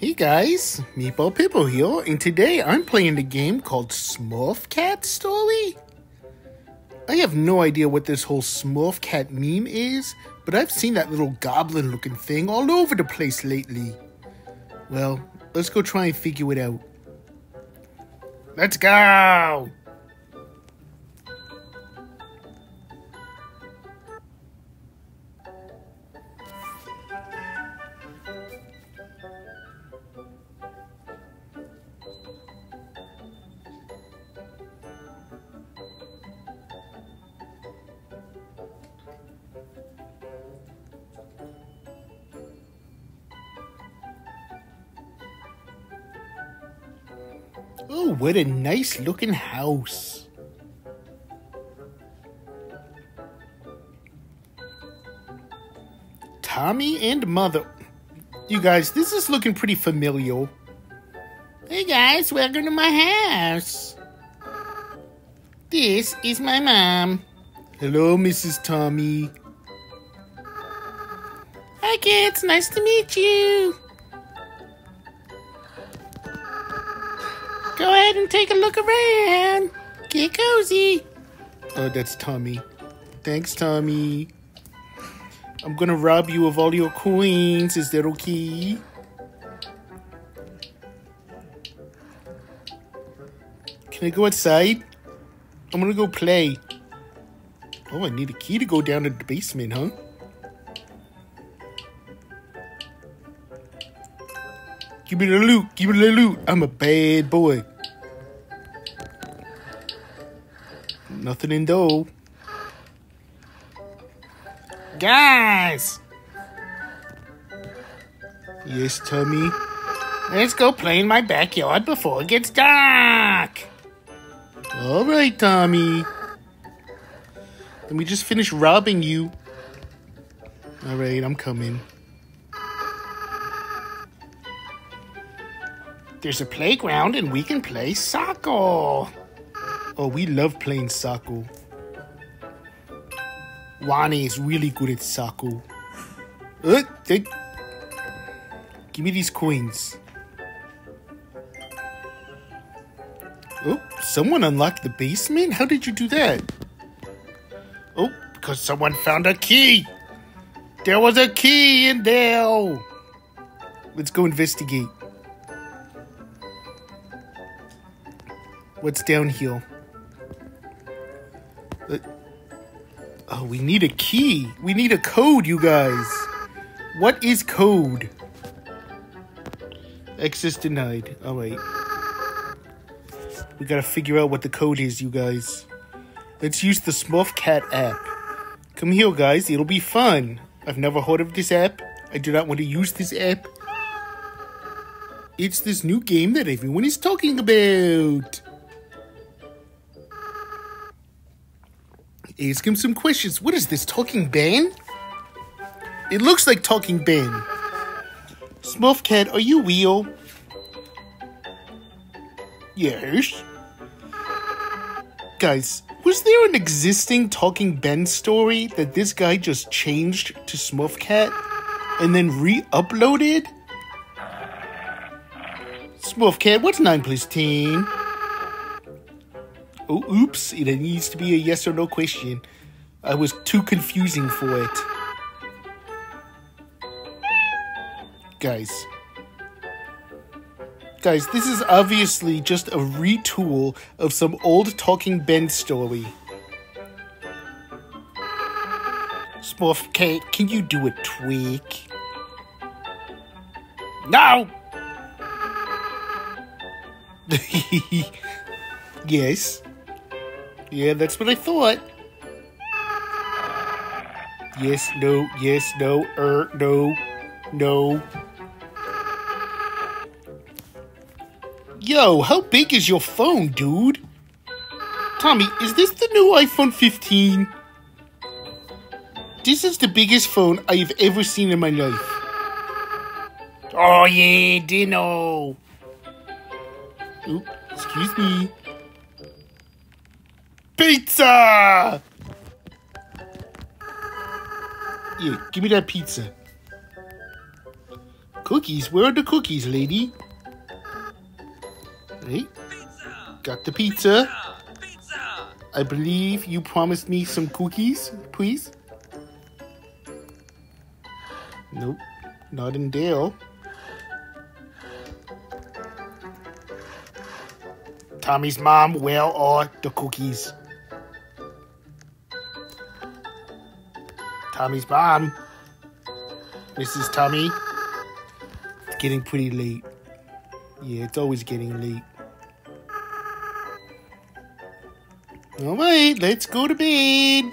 Hey guys, Meatball Pitbull here, and today I'm playing a game called Smurf Cat Story. I have no idea what this whole Smurf Cat meme is, but I've seen that little goblin looking thing all over the place lately. Well, let's go try and figure it out. Let's go! Oh, what a nice looking house. Tommy and Mother. You guys, this is looking pretty familiar. Hey guys, welcome to my house. This is my mom. Hello, Mrs. Tommy. Hi kids, nice to meet you. Ahead and take a look around. Get cozy. Oh, that's Tommy. Thanks, Tommy. I'm gonna rob you of all your coins. Is that okay? Can I go outside? I'm gonna go play. Oh, I need a key to go down to the basement, huh? Give me the loot. Give me the loot. I'm a bad boy. Nothing in dough. Guys! Yes, Tommy? Let's go play in my backyard before it gets dark. All right, Tommy. Let me just finish robbing you. All right, I'm coming. There's a playground and we can play soccer. Oh, we love playing soccer. Wani is really good at soccer. Uh. Give me these coins. Oh, someone unlocked the basement? How did you do that? Oh, because someone found a key. There was a key in there. Let's go investigate. What's down here? Uh, oh, we need a key. We need a code, you guys. What is code? Access denied. All right. We gotta figure out what the code is, you guys. Let's use the Smurf Cat app. Come here, guys. It'll be fun. I've never heard of this app. I do not want to use this app. It's this new game that everyone is talking about. Ask him some questions. What is this, Talking Ben? It looks like Talking Ben. Smurf Cat, are you real? Yes. Guys, was there an existing Talking Ben story that this guy just changed to Smurf Cat and then re-uploaded? Smurf Cat, what's 9 plus 10? Oops, it needs to be a yes or no question. I was too confusing for it. Guys. Guys, this is obviously just a retool of some old Talking Ben story. Smurf Cat, can you do a tweak? No! yes. Yeah, that's what I thought. Yes, no, yes, no, er, no, no. Yo, how big is your phone, dude? Tommy, is this the new iPhone 15? This is the biggest phone I've ever seen in my life. Oh yeah, Dino. Oop, excuse me. Pizza! Yeah, give me that pizza. Cookies? Where are the cookies, lady? Hey, got the pizza. I believe you promised me some cookies, please. Nope, not in Dale. Tommy's mom, where are the cookies? Tommy's mom. Mrs. Tommy. It's getting pretty late. Yeah, it's always getting late. All right, let's go to bed.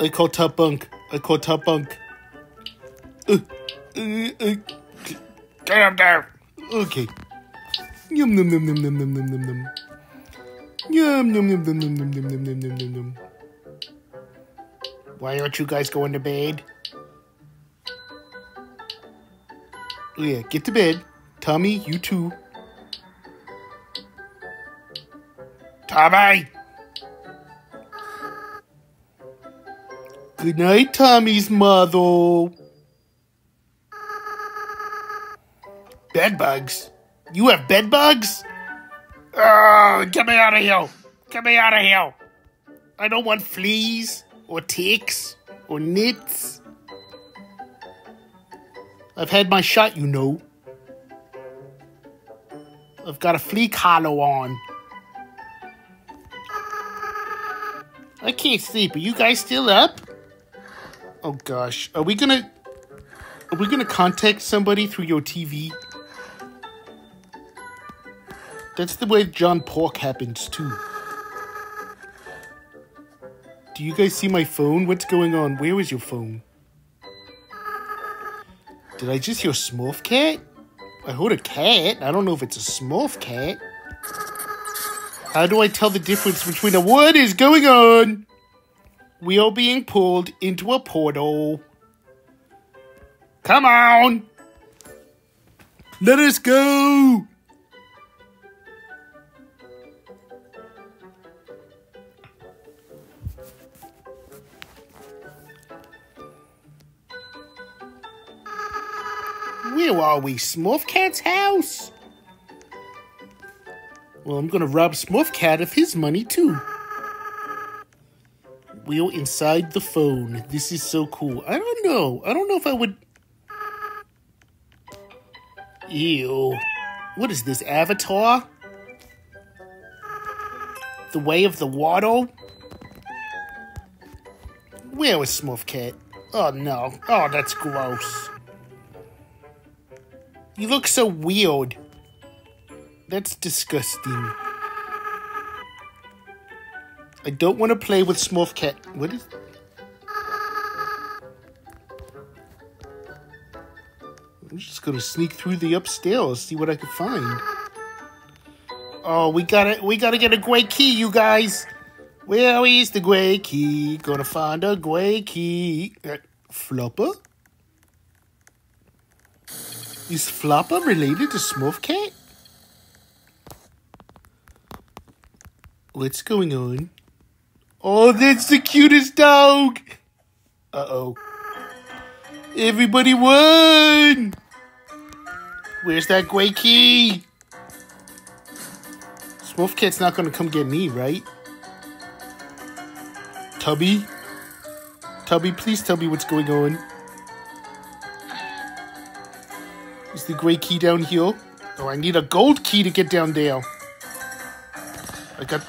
I call top bunk. I call top bunk. Uh, uh, uh, get there. Okay. Yum num num num num num num num num. Yum num num num num num num num num num num num. Why aren't you guys going to bed? Oh yeah, get to bed. Tommy, you too. Tommy! Good night, Tommy's mother. Bed bugs? You have bed bugs? Oh, get me out of here. Get me out of here. I don't want fleas or ticks or nits. I've had my shot, you know. I've got a flea collar on. I can't sleep. Are you guys still up? Oh gosh. Are we gonna are we gonna contact somebody through your TV? That's the way John Pork happens too. Do you guys see my phone? What's going on? Where is your phone? Did I just hear Smurf cat? I heard a cat. I don't know if it's a Smurf cat. How do I tell the difference between a what is going on? We are being pulled into a portal. Come on! Let us go! Where are we? Smurfcat's house? Well, I'm gonna rob Smurfcat of his money too. We're inside the phone. This is so cool. I don't know. I don't know if I would. Ew. What is this, Avatar? The Way of the Water? Where is Smurfcat? Oh no. Oh, that's gross. You look so weird. That's disgusting. I don't want to play with Smurf Cat. What is... I'm just gonna sneak through the upstairs, see what I can find. Oh, we gotta, we gotta get a gray key, you guys. Where is the gray key? Gonna find a gray key. Uh, Flopper? Is Flopper related to Smurfcat? What's going on? Oh, that's the cutest dog! Uh-oh. Everybody won! Where's that gray key? Smurfcat's not gonna come get me, right? Tubby? Tubby, please tell me what's going on. Is the gray key down here? Oh, I need a gold key to get down there. I got...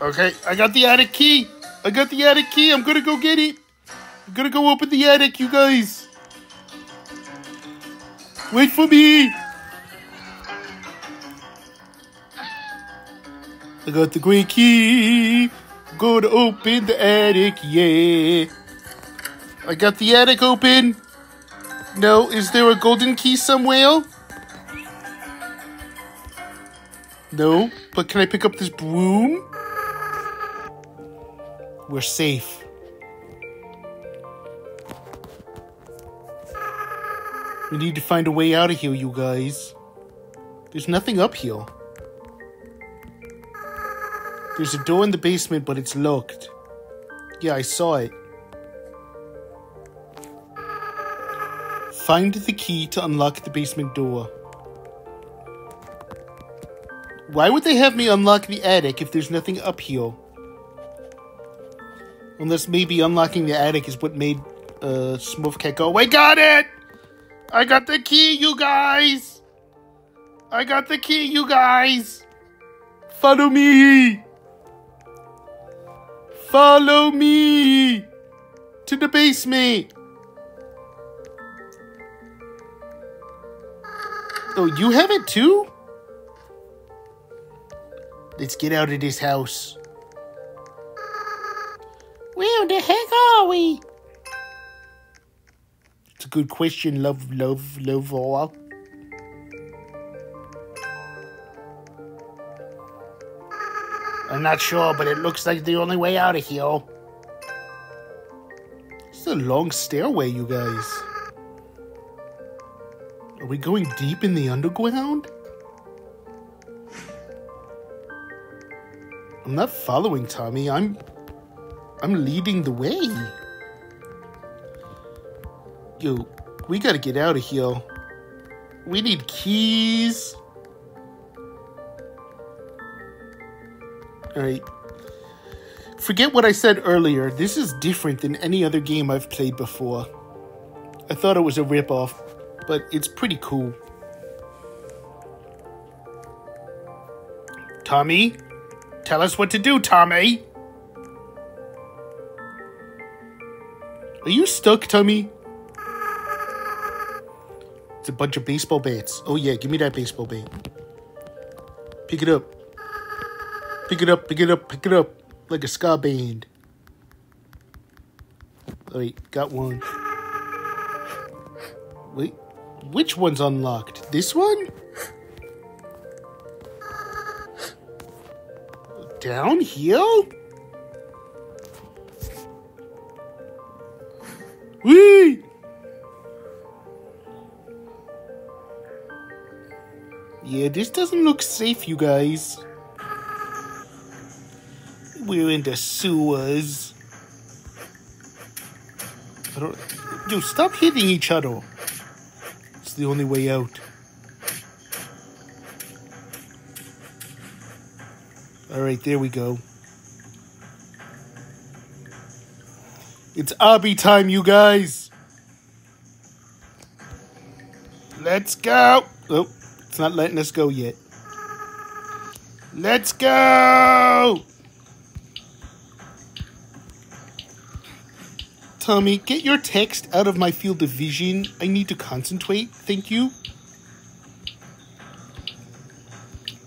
Okay, I got the attic key. I got the attic key. I'm gonna go get it. I'm gonna go open the attic, you guys. Wait for me. I got the gray key. Go to open the attic, yeah. I got the attic open. No, is there a golden key somewhere? No, but can I pick up this broom? We're safe. We need to find a way out of here, you guys. There's nothing up here. There's a door in the basement, but it's locked. Yeah, I saw it. Find the key to unlock the basement door. Why would they have me unlock the attic if there's nothing up here? Unless maybe unlocking the attic is what made uh, Smurfcat go, I got it! I got the key, you guys! I got the key, you guys! Follow me! Follow me! To the basement! Oh, you have it too? Let's get out of this house. Where the heck are we? It's a good question, love, love, love all. I'm not sure, but it looks like the only way out of here. It's a long stairway, you guys. Are we going deep in the underground? I'm not following Tommy. I'm I'm leading the way. Yo, we gotta get out of here. We need keys. Alright. Forget what I said earlier. This is different than any other game I've played before. I thought it was a ripoff, but it's pretty cool. Tommy? Tell us what to do, Tommy! Are you stuck, Tommy? It's a bunch of baseball bats. Oh yeah, give me that baseball bat. Pick it up. Pick it up, pick it up, pick it up. Like a ska band. Wait, got one. Which one's unlocked? This one? Down here? Wee! Yeah, this doesn't look safe, you guys. We're in the sewers. I don't... Stop hitting each other. The only way out. Alright, there we go. It's obby time, you guys. Let's go. Oh, it's not letting us go yet. Let's go. Tommy, get your text out of my field of vision. I need to concentrate. Thank you.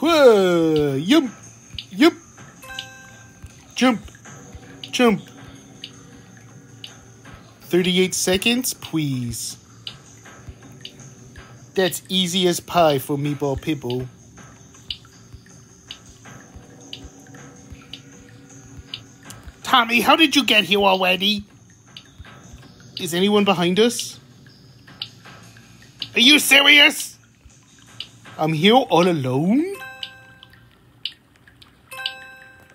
Whoa, yum, yum. Jump, jump. 38 seconds, please. That's easy as pie for Meatball Pitbull. Tommy, how did you get here already? Is anyone behind us? Are you serious? I'm here all alone?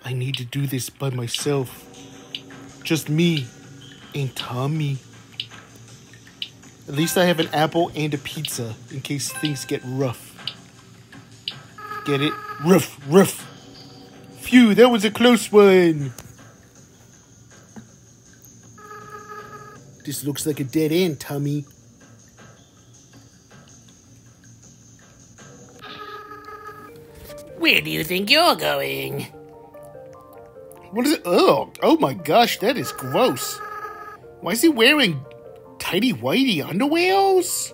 I need to do this by myself. Just me and Tommy. At least I have an apple and a pizza in case things get rough. Get it? Rough, rough. Phew, that was a close one. This looks like a dead end, Tommy. Where do you think you're going? What is it? Oh, oh my gosh, that is gross. Why is he wearing tidy whitey underwears?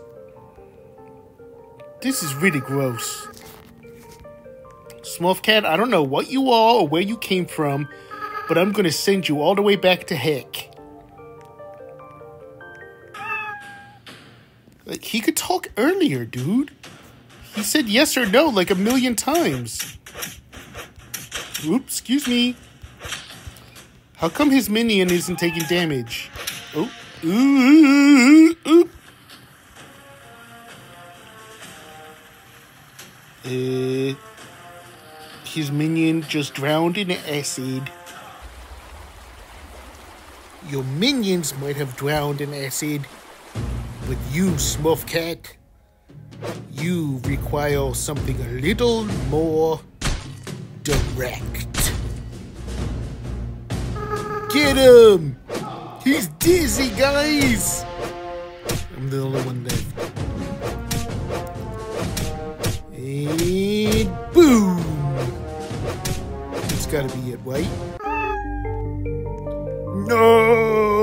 This is really gross. Smurfcat, I don't know what you are or where you came from, but I'm gonna send you all the way back to heck. Earlier, dude. He said yes or no like a million times. Oops, excuse me. How come his minion isn't taking damage? Oh, ooh, ooh, ooh. Uh, his minion just drowned in acid. Your minions might have drowned in acid, but you, Smurf Cat, you require something a little more direct. Get him! He's dizzy, guys! I'm the only one left. And boom! It's gotta be it, right? No!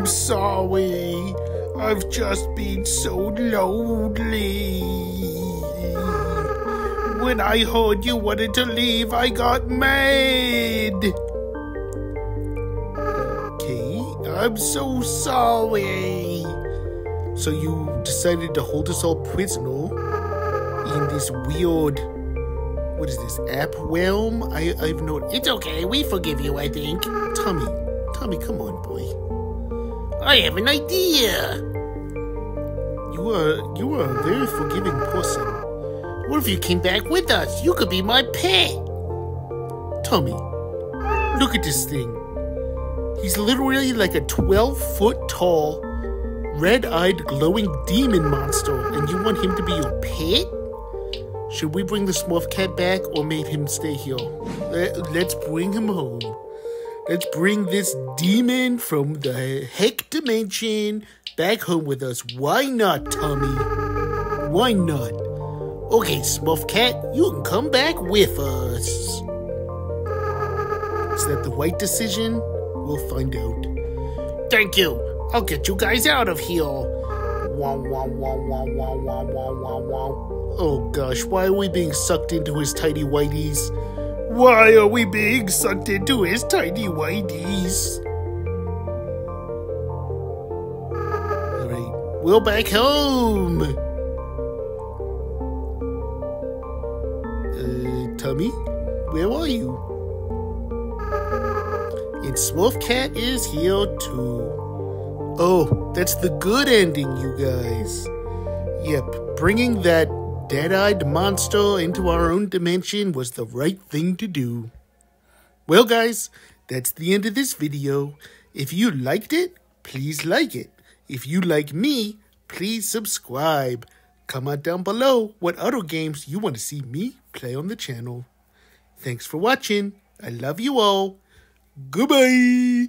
I'm sorry. I've just been so lonely. When I heard you wanted to leave, I got mad. Okay, I'm so sorry. So you decided to hold us all prisoner in this weird, what is this, app realm? I, I've no, It's okay, we forgive you, I think. Tommy, Tommy, come on, boy. I have an idea. You are, you are a very forgiving person. What if you came back with us? You could be my pet. Tommy, look at this thing. He's literally like a 12 foot tall, red eyed, glowing demon monster, and you want him to be your pet? Should we bring the Smurf cat back or make him stay here? Let- Let's bring him home. Let's bring this demon from the heck dimension back home with us. Why not, Tommy? Why not? Okay, Smurf cat, you can come back with us. Is that the right decision? We'll find out. Thank you. I'll get you guys out of here. Oh gosh, why are we being sucked into his tiny whiteys? Why are we being sucked into his tiny whiteys? Alright, we're back home! Uh, Tommy, where are you? And Smurf Cat is here too. Oh, that's the good ending, you guys. Yep, bringing that dead eyed monster into our own dimension was the right thing to do. Well, guys, that's the end of this video. If you liked it, please like it. If you like me, please subscribe. Comment down below what other games you want to see me play on the channel. Thanks for watching. I love you all. Goodbye.